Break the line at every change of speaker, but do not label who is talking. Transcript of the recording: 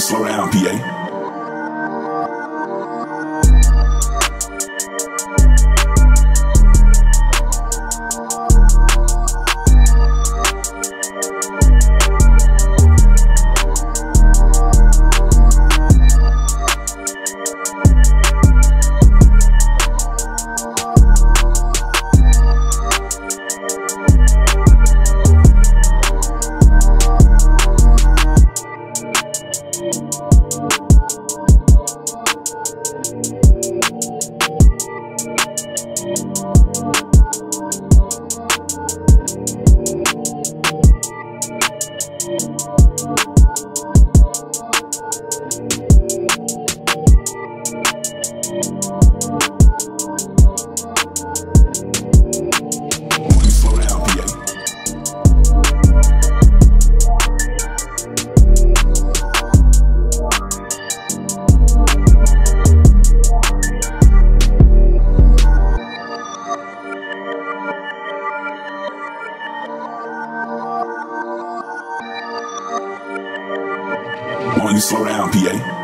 slow down, PA. Why don't you slow down, PA?